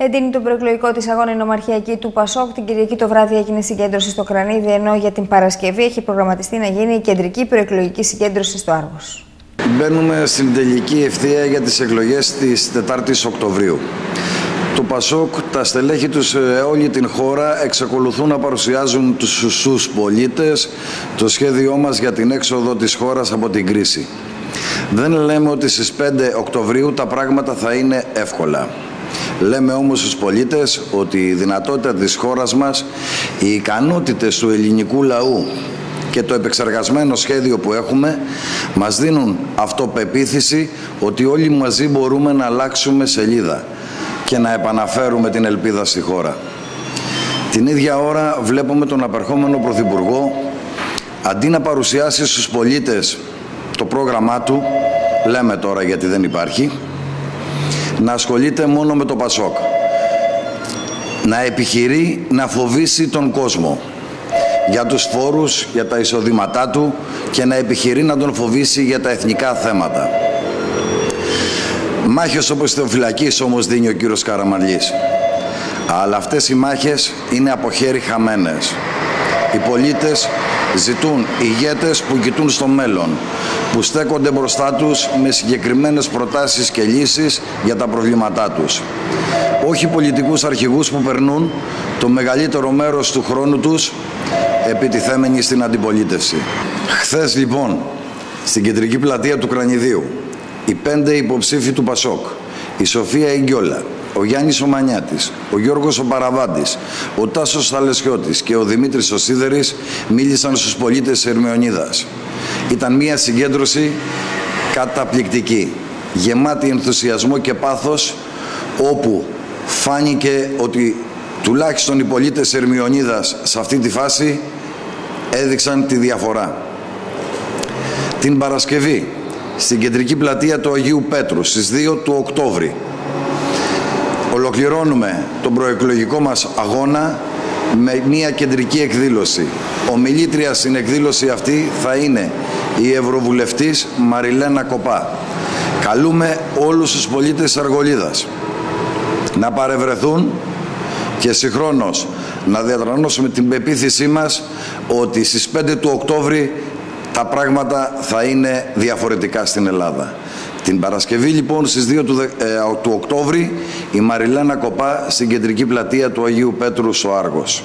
Εντείνει τον προεκλογικό της αγώνα η νομαρχιακή του Πασόκ. Την Κυριακή το βράδυ έγινε συγκέντρωση στο Κρανίδι, ενώ για την Παρασκευή έχει προγραμματιστεί να γίνει η κεντρική προεκλογική συγκέντρωση στο Άργος. Μπαίνουμε στην τελική ευθεία για τις εκλογές της 4ης Οκτωβρίου. Το Πασόκ, τα στελέχη τους σε όλη την χώρα εξακολουθούν να παρουσιάζουν στους πολίτες το σχέδιό μας για την έξοδο της χώρας από την κρίση. Δεν λέμε ότι στις 5 Οκτωβρίου τα πράγματα θα είναι εύκολα. Λέμε όμως στους πολίτες ότι η δυνατότητα της χώρας μας, οι ικανότητες του ελληνικού λαού και το επεξεργασμένο σχέδιο που έχουμε μας δίνουν αυτοπεποίθηση ότι όλοι μαζί μπορούμε να αλλάξουμε σελίδα και να επαναφέρουμε την ελπίδα στη χώρα. Την ίδια ώρα βλέπουμε τον απερχόμενο Πρωθυπουργό αντί να παρουσιάσει στους πολίτες το πρόγραμμά του, λέμε τώρα γιατί δεν υπάρχει, να ασχολείται μόνο με το Πασόκ. Να επιχειρεί να φοβήσει τον κόσμο για τους φόρους, για τα εισοδήματά του και να επιχειρεί να τον φοβήσει για τα εθνικά θέματα. Μάχες όπως Θεοφυλακής όμως δίνει ο κύριος Καραμαλής. Αλλά αυτές οι μάχες είναι από χέρι χαμένες. Οι πολίτες ζητούν ηγέτες που κοιτούν στο μέλλον, που στέκονται μπροστά τους με συγκεκριμένες προτάσεις και λύσεις για τα προβλήματά τους. Όχι πολιτικούς αρχηγούς που περνούν το μεγαλύτερο μέρος του χρόνου τους επιτιθέμενοι στην αντιπολίτευση. Χθες λοιπόν, στην κεντρική πλατεία του Κρανιδίου, οι πέντε υποψήφοι του Πασόκ, η Σοφία Ιγκιόλα, ο Γιάννης Ομανιάτης, ο Γιώργος ο Παραβάντης, ο Τάσος Θαλεσιώτης και ο Δημήτρης ο Σίδερης μίλησαν στους πολίτες Ερμιονίδας. Ήταν μια συγκέντρωση καταπληκτική, γεμάτη ενθουσιασμό και πάθος, όπου φάνηκε ότι τουλάχιστον οι πολίτες Ερμιονίδας σε αυτή τη φάση έδειξαν τη διαφορά. Την Παρασκευή, στην κεντρική πλατεία του Αγίου Πέτρου, στις 2 του Οκτώβρη, ολοκληρώνουμε τον προεκλογικό μας αγώνα με μια κεντρική εκδήλωση. Ομιλήτριας στην εκδήλωση αυτή θα είναι η Ευρωβουλευτής Μαριλένα Κοπά. Καλούμε όλους τους πολίτες Αργολίδας να παρευρεθούν και συγχρόνως να διατρανώσουμε την πεποίθησή μας ότι στις 5 του Οκτώβρη τα πράγματα θα είναι διαφορετικά στην Ελλάδα. Την Παρασκευή λοιπόν στις 2 του, ε, του Οκτώβρη η Μαριλένα Κοπά στην κεντρική πλατεία του Αγίου Πέτρου στο Άργος.